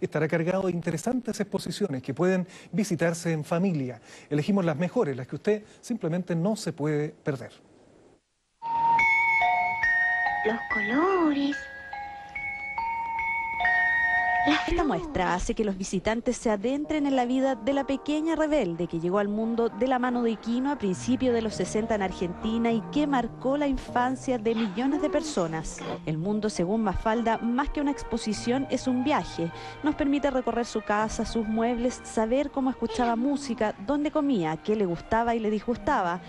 estará cargado de interesantes exposiciones que pueden visitarse en familia. Elegimos las mejores, las que usted simplemente no se puede perder. Los colores. Esta muestra hace que los visitantes se adentren en la vida de la pequeña rebelde que llegó al mundo de la mano de Quino a principios de los 60 en Argentina y que marcó la infancia de millones de personas. El mundo, según Mafalda, más que una exposición, es un viaje. Nos permite recorrer su casa, sus muebles, saber cómo escuchaba música, dónde comía, qué le gustaba y le disgustaba.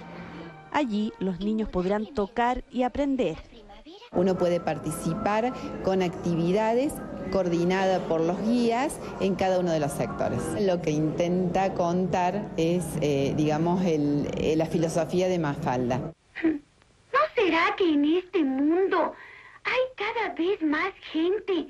Allí los niños podrán tocar y aprender. Uno puede participar con actividades coordinadas por los guías en cada uno de los sectores. Lo que intenta contar es, eh, digamos, eh, la filosofía de Mafalda. ¿No será que en este mundo hay cada vez más gente?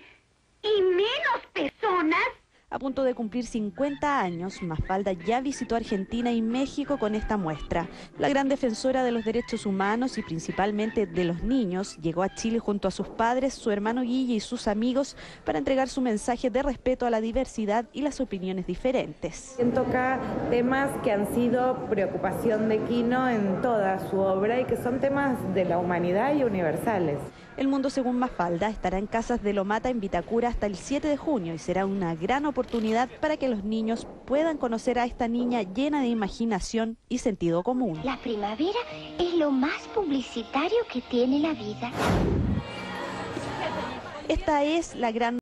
A punto de cumplir 50 años, Mafalda ya visitó Argentina y México con esta muestra. La gran defensora de los derechos humanos y principalmente de los niños llegó a Chile junto a sus padres, su hermano Guille y sus amigos para entregar su mensaje de respeto a la diversidad y las opiniones diferentes. Toca temas que han sido preocupación de Quino en toda su obra y que son temas de la humanidad y universales. El Mundo Según Mafalda estará en Casas de Lomata en Vitacura hasta el 7 de junio y será una gran oportunidad para que los niños puedan conocer a esta niña llena de imaginación y sentido común. La primavera es lo más publicitario que tiene la vida. Esta es la gran